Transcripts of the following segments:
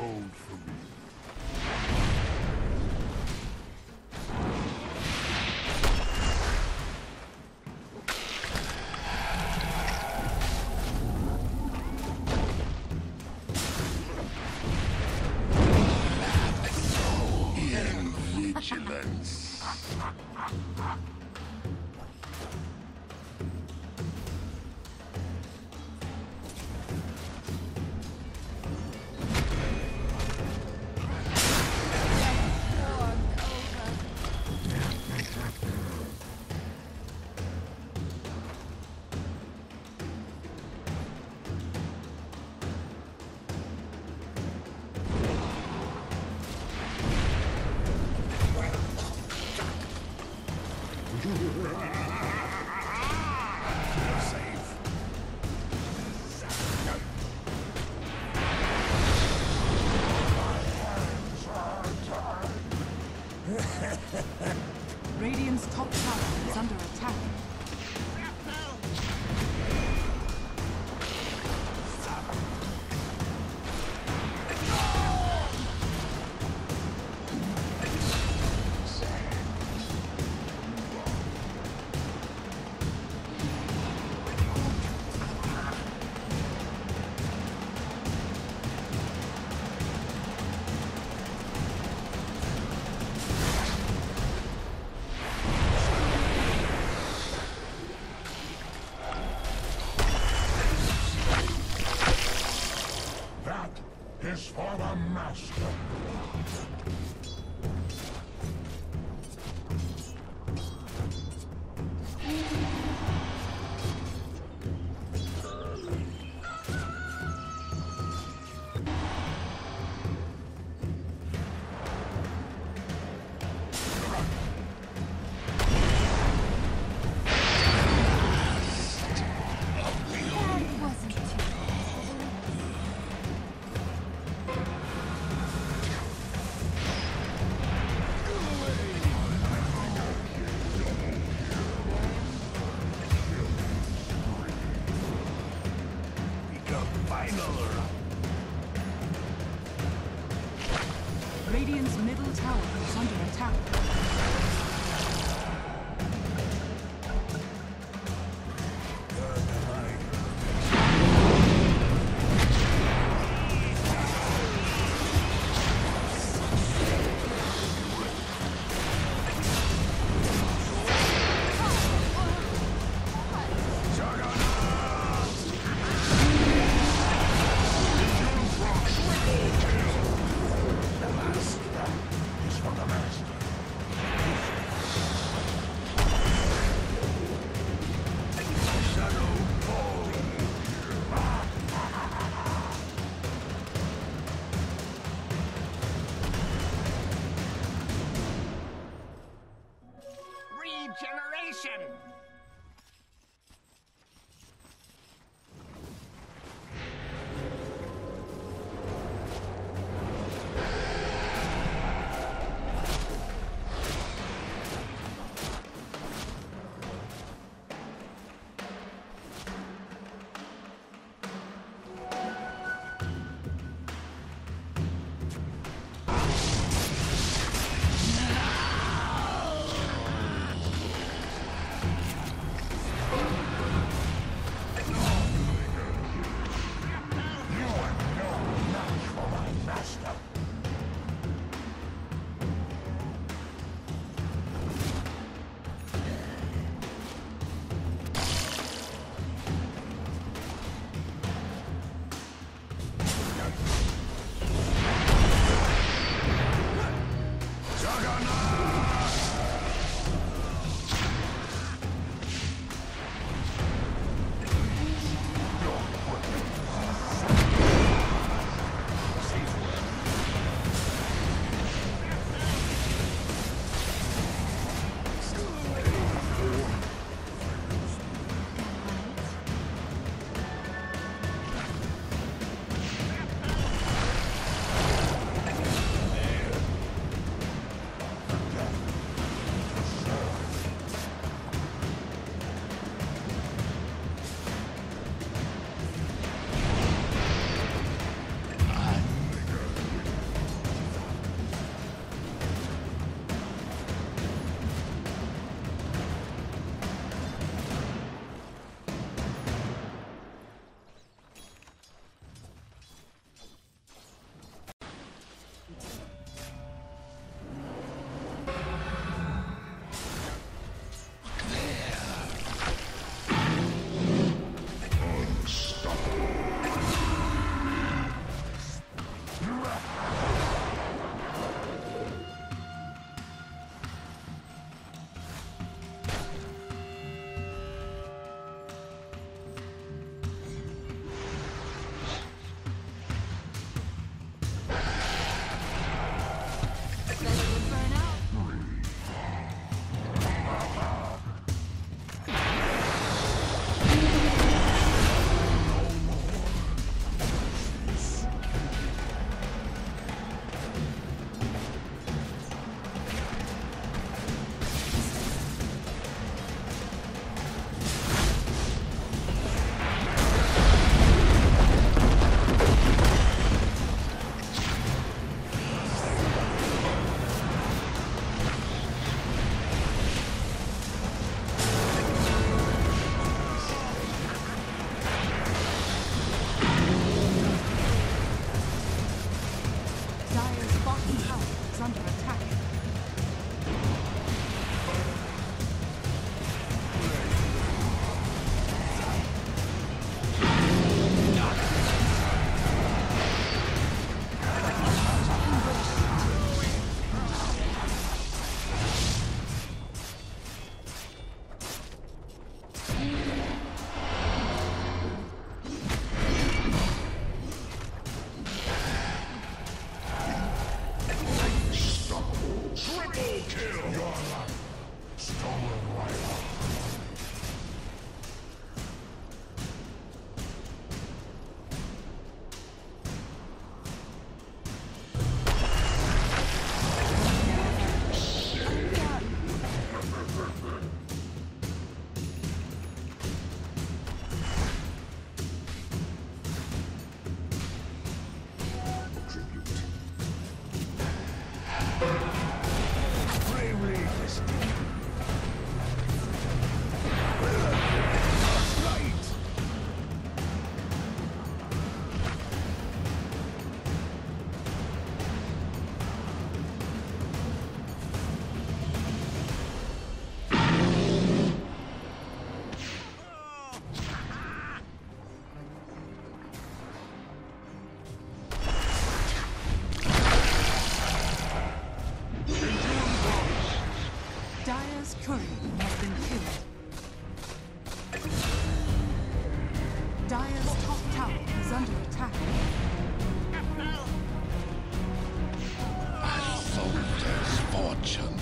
gold for me. Vigilance. Captain! Soldier's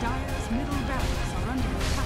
Dyer's middle barracks are under attack.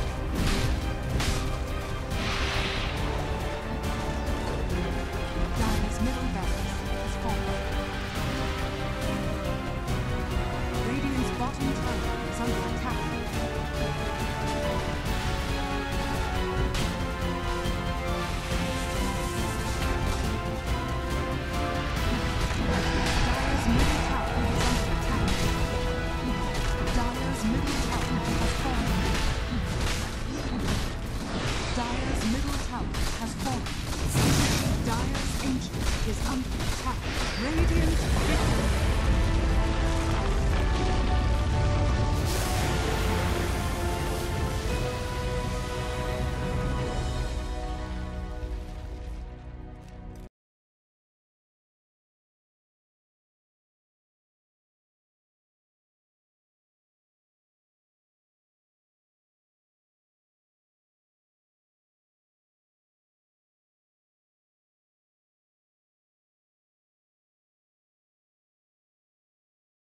is under attack. Radiant